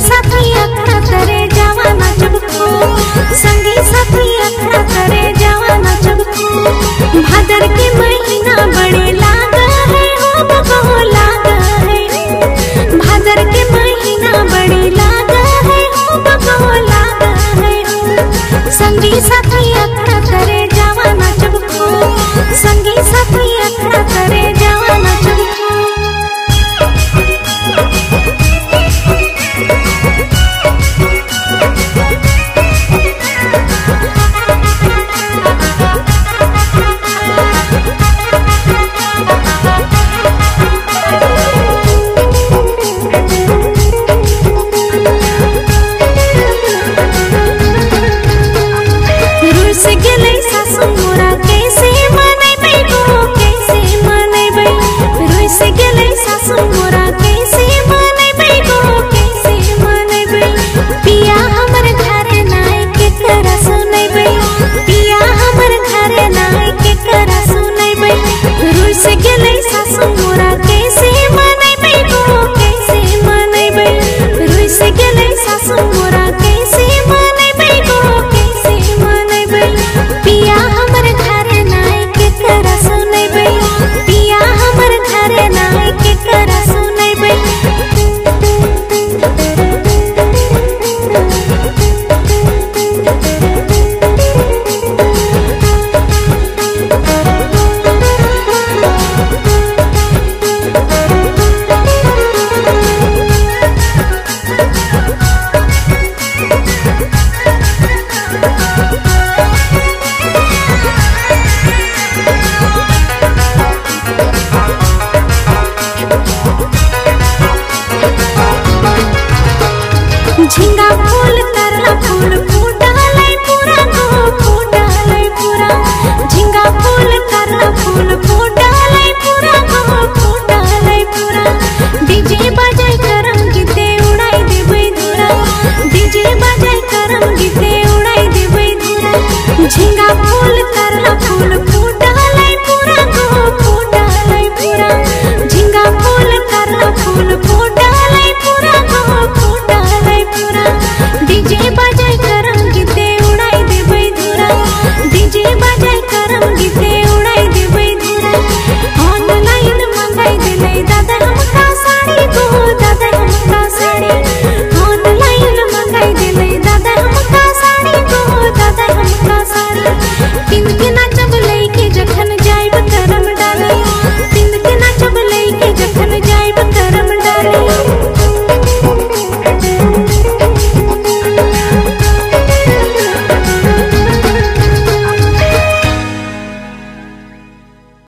साथी अखड़ा करे, जवाना करे, जवाना चुपको भादर भादर के महीना बड़े लागा है। संगी साथी sikelai